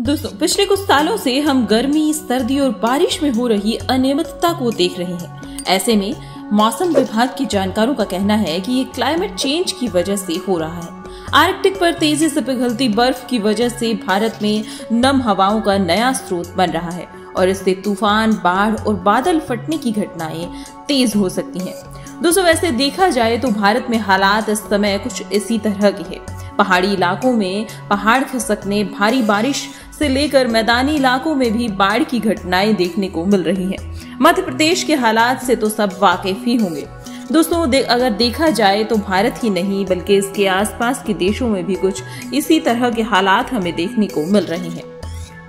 दोस्तों, पिछले कुछ सालों से हम गर्मी, सर्दी और बारिश में हो रही अनियमितता को देख रहे हैं। ऐसे में मौसम विभाग के जानकारों का कहना है कि ये क्लाइमेट चेंज की वजह से हो रहा है। आर्कटिक पर तेज़ी से पिघलती बर्फ़ की वजह से भारत में नम हवाओं का नया स्रोत बन रहा है और इससे तूफ़ान, बाढ़ और बादल फटने की घटनाएँ तेज हो सकती हैं। दोस्तों, वैसे देखा जाए तो भारत में हालात इस समय कुछ इसी तरह के हैं। पहाड़ी इलाकों में पहाड़ खिसकने, भारी बारिश से लेकर मैदानी इलाकों में भी बाढ़ की घटनाएँ देखने को मिल रही हैं। मध्य प्रदेश के हालात से तो सब वाकिफ ही होंगे दोस्तों दे, अगर देखा जाए तो भारत ही नहीं बल्कि इसके आसपास के देशों में भी कुछ इसी तरह के हालात हमें देखने को मिल रहे हैं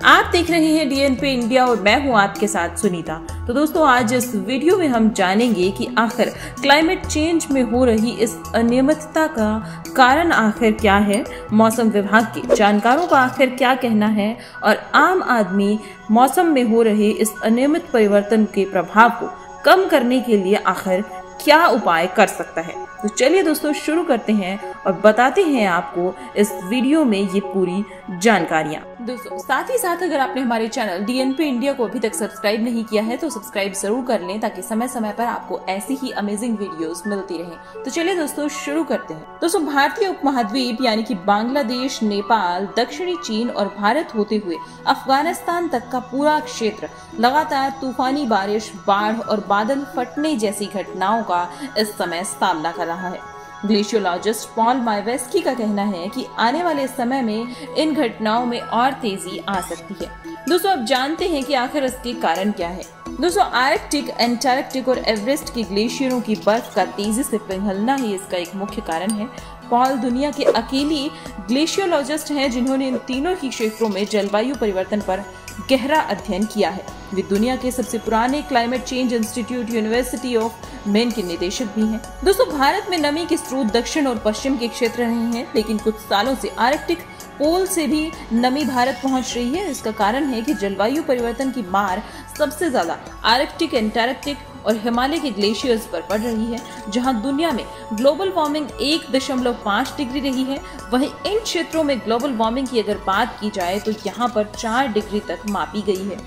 आप देख रहे हैं डीएनपी इंडिया और मैं हूँ आपके साथ सुनीता। तो दोस्तों, आज इस वीडियो में हम जानेंगे कि आखिर क्लाइमेट चेंज में हो रही इस अनियमितता का कारण आखिर क्या है, मौसम विभाग के जानकारों का आखिर क्या कहना है, और आम आदमी मौसम में हो रहे इस अनियमित परिवर्तन के प्रभाव को कम करने के लिए आखिर क्या उपाय कर सकता है। तो चलिए दोस्तों, शुरू करते हैं और बताते हैं आपको इस वीडियो में ये पूरी जानकारियाँ। दोस्तों, साथ ही साथ अगर आपने हमारे चैनल डीएनपी इंडिया को अभी तक सब्सक्राइब नहीं किया है तो सब्सक्राइब ज़रूर कर लें ताकि समय समय पर आपको ऐसी ही अमेजिंग वीडियोस मिलती रहें। तो चलिए दोस्तों, शुरू करते हैं। दोस्तों, भारतीय उपमहाद्वीप, यानी कि बांग्लादेश, नेपाल, दक्षिणी चीन और भारत होते हुए अफ़गानिस्तान तक का पूरा क्षेत्र लगातार तूफानी बारिश, बाढ़ और बादल फटने जैसी घटनाओं का इस समय सामना कर रहा है। ग्लेशियोलॉजिस्ट पॉल माइवेस्की का कहना है कि आने वाले समय में इन घटनाओं में और तेज़ी आ सकती है। दोस्तों अब जानते हैं कि आखिर इसके कारण क्या है। दोस्तों, आर्कटिक, एंटार्कटिक और एवरेस्ट के ग्लेशियरों की बर्फ़ का तेज़ी से पिघलना ही इसका एक मुख्य कारण है। पॉल दुनिया के अकेली ग्लेशियोलॉजिस्ट हैं जिन्होंने इन तीनों ही क्षेत्रों में जलवायु परिवर्तन पर गहरा अध्ययन किया है वे दुनिया के सबसे पुराने climate change institute university of Maine के निदेशक भी हैं। दोस्तों, भारत में नमी के स्रोत दक्षिण और पश्चिम के क्षेत्र रहे हैं, लेकिन कुछ सालों से आर्कटिक पोल से भी नमी भारत पहुँच रही है इसका कारण है कि जलवायु परिवर्तन की मार सबसे ज़्यादा आर्कटिक, एंटार्कटिक और हिमालय के ग्लेशियर्स पर पड़ रही है, जहाँ दुनिया में ग्लोबल वार्मिंग एक दशमलव पाँच डिग्री रही है। वहीं इन क्षेत्रों में ग्लोबल वार्मिंग की अगर बात की जाए तो यहाँ पर चार डिग्री तक मापी गई है।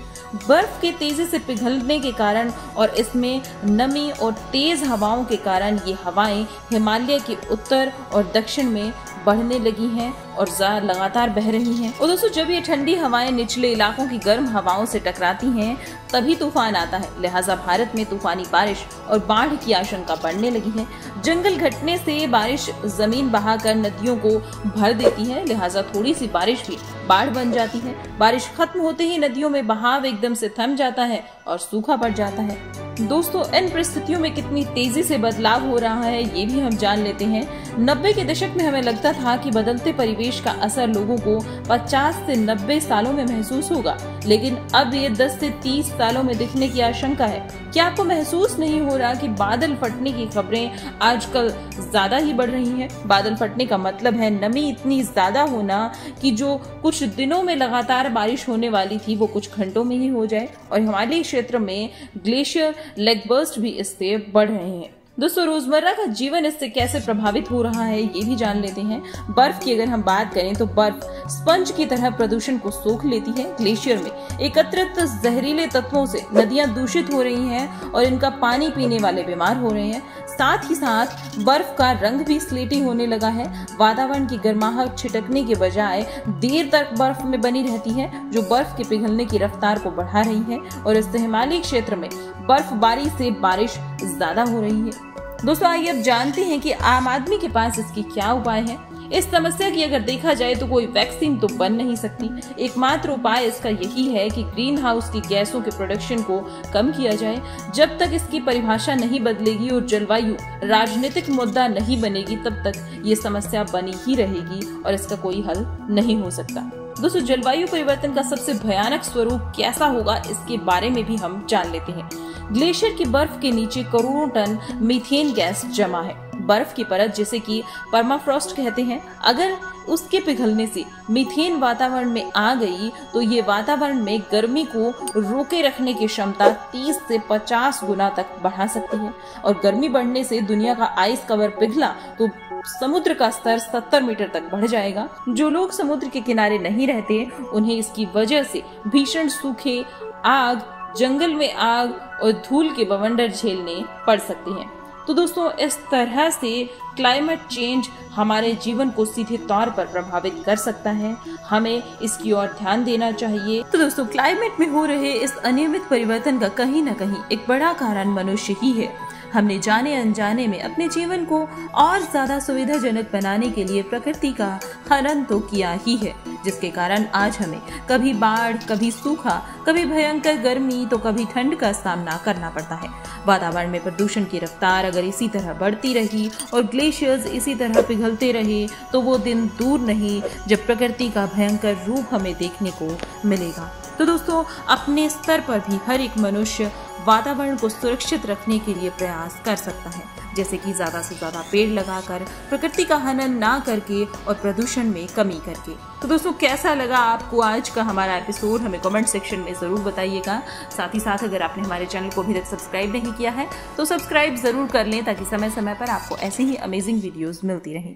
बर्फ़ के तेज़ी से पिघलने के कारण और इसमें नमी और तेज हवाओं के कारण ये हवाएँ हिमालय के उत्तर और दक्षिण में बढ़ने लगी हैं और लगातार बह रही हैं। और दोस्तों, जब ये ठंडी हवाएँ निचले इलाकों की गर्म हवाओं से टकराती हैं, तभी तूफ़ान आता है। लिहाजा भारत में तूफानी बारिश और बाढ़ की आशंका बढ़ने लगी है। जंगल घटने से बारिश ज़मीन बहाकर नदियों को भर देती है। लिहाजा थोड़ी सी बारिश भी बाढ़ बन जाती है। बारिश खत्म होते ही नदियों में बहाव एकदम से थम जाता है और सूखा पड़ जाता है। दोस्तों, इन परिस्थितियों में कितनी तेज़ी से बदलाव हो रहा है, ये भी हम जान लेते हैं। नब्बे के दशक में हमें लगता था कि बदलते परिवेश का असर लोगों को 50 से 90 सालों में महसूस होगा। लेकिन अब ये 10 से 30 सालों में दिखने की आशंका है। क्या आपको महसूस नहीं हो रहा कि बादल फटने की खबरें आजकल ज़्यादा ही बढ़ रही हैं? बादल फटने का मतलब है नमी इतनी ज़्यादा होना कि जो कुछ दिनों में लगातार बारिश होने वाली थी, वो कुछ घंटों में ही हो जाए। और हिमालयी क्षेत्र में ग्लेशियर लेग बर्स्ट भी इससे बढ़ रहे हैं। दोस्तों, रोज़मर्रा का जीवन इससे कैसे प्रभावित हो रहा है, ये भी जान लेते हैं। बर्फ़ की अगर हम बात करें तो बर्फ़ स्पंज की तरह प्रदूषण को सोख लेती है ग्लेशियर में। एकत्रित जहरीले तत्वों से नदियाँ दूषित हो रही हैं और इनका पानी पीने वाले बीमार हो रहे हैं। साथ ही साथ, बर्फ़ का रंग भी स्लेटी होने लगा है। वातावरण की गर्माहट छिटकने के बजाय, देर तक बर्फ़ में बनी रहती है, जो बर्फ़ के पिघलने की रफ्तार को बढ़ा रही है। और इससे हिमालयी क्षेत्र में बर्फबारी से बारिश ज़्यादा हो रही है। दोस्तों, आइए अब जानते हैं कि आम आदमी के पास इसकी क्या उपाय है। इस समस्या की अगर देखा जाए तो कोई वैक्सीन तो बन नहीं सकती। एकमात्र उपाय इसका यही है कि ग्रीन हाउस की गैसों के प्रोडक्शन को कम किया जाए। जब तक इसकी परिभाषा नहीं बदलेगी और जलवायु राजनीतिक मुद्दा नहीं बनेगी, तब तक ये समस्या बनी ही रहेगी और इसका कोई हल नहीं हो सकता। दोस्तों, जलवायु परिवर्तन का सबसे भयानक स्वरूप कैसा होगा इसके बारे में भी हम जान लेते हैं। ग्लेशियर की बर्फ़ के नीचे करोड़ों टन मीथेन गैस जमा है। बर्फ़ की परत, जिसे कि परमाफ्रॉस्ट कहते हैं, अगर उसके पिघलने से मीथेन वातावरण में आ गई तो ये वातावरण में गर्मी को रोके रखने की क्षमता 30 से 50 गुना तक बढ़ा सकती है। और गर्मी बढ़ने से दुनिया का आइस कवर पिघला तो समुद्र का स्तर 70 मीटर तक बढ़ जाएगा। जो लोग समुद्र के किनारे नहीं रहते, उन्हें इसकी वजह से भीषण सूखे आग, जंगल में आग और धूल के बवंडर झेलने पड़ सकते हैं। तो दोस्तों, इस तरह से क्लाइमेट चेंज हमारे जीवन को सीधे तौर पर प्रभावित कर सकता है। हमें इसकी ओर ध्यान देना चाहिए। तो दोस्तों क्लाइमेट में हो रहे इस अनियमित परिवर्तन का कहीं ना कहीं एक बड़ा कारण मनुष्य ही है। हमने जाने अनजाने में अपने जीवन को और ज़्यादा सुविधाजनक बनाने के लिए प्रकृति का हनन तो किया ही है, जिसके कारण आज हमें कभी बाढ़, कभी सूखा, कभी भयंकर गर्मी तो कभी ठंड का सामना करना पड़ता है। वातावरण में प्रदूषण की रफ्तार अगर इसी तरह बढ़ती रही और ग्लेशियर्स इसी तरह पिघलते रहे तो वो दिन दूर नहीं, जब प्रकृति का भयंकर रूप हमें देखने को मिलेगा। तो दोस्तों, अपने स्तर पर भी हर एक मनुष्य वातावरण को सुरक्षित रखने के लिए प्रयास कर सकता है। जैसे कि ज़्यादा से ज़्यादा पेड़ लगाकर, प्रकृति का हनन ना करके और प्रदूषण में कमी करके। तो दोस्तों, कैसा लगा आपको आज का हमारा एपिसोड हमें कमेंट सेक्शन में ज़रूर बताइएगा। साथ ही साथ, अगर आपने हमारे चैनल को अभी तक सब्सक्राइब नहीं किया है तो सब्सक्राइब ज़रूर कर लें, ताकि समय समय पर आपको ऐसे ही अमेजिंग वीडियोज़ मिलती रहें।